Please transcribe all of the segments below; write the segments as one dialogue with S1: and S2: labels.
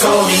S1: told me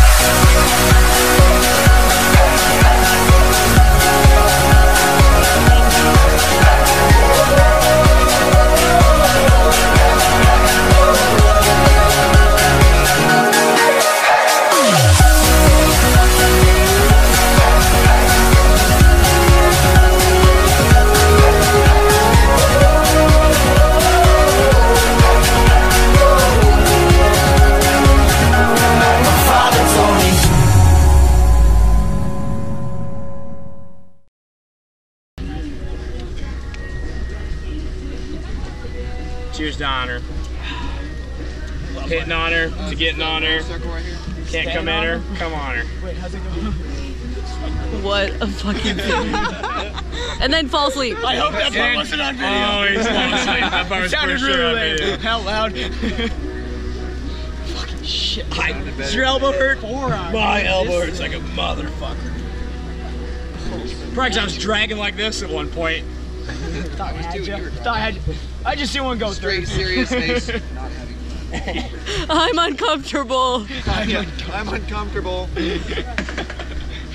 S2: Cheers to honor. Hitting on her, to getting on her. Can't come in her, come on her.
S3: What a fucking thing. and then fall asleep.
S4: I hope that part wasn't on video.
S2: Oh, he's falling asleep. That part was
S4: Sounded
S2: pretty sure on video.
S4: lame. Loud. Fucking shit. Hi. Does your elbow hurt? Forearm.
S2: My elbow hurts like a motherfucker. Probably 'cause I was dragging like this at one point.
S4: Thought I had you. Thought I had you. I just see one go
S5: Straight
S4: through.
S5: serious face. Not having
S3: I'm uncomfortable.
S5: I'm uncomfortable.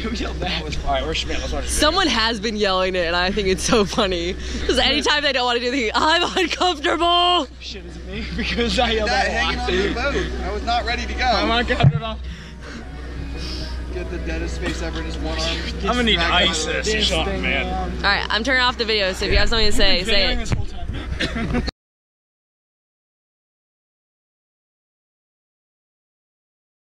S4: Who yelled that?
S2: All right, where's Schmidt? Let's watch this.
S3: Someone has been yelling it, and I think it's so funny. Because anytime they don't want to do the I'm uncomfortable.
S4: Shit, is it me? Because I yelled
S5: That
S4: that
S5: hanging
S4: a
S5: on the boat. I was not ready to go.
S2: I'm uncomfortable.
S5: Get the deadest face ever in his one arm.
S2: I'm gonna need to ice this.
S4: This
S2: Shut up,
S4: thing,
S2: man.
S3: All right, I'm turning off the video, so if you have something to say, say
S4: Videoing
S3: it.
S4: this whole time.